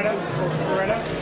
Loretta? Loretta?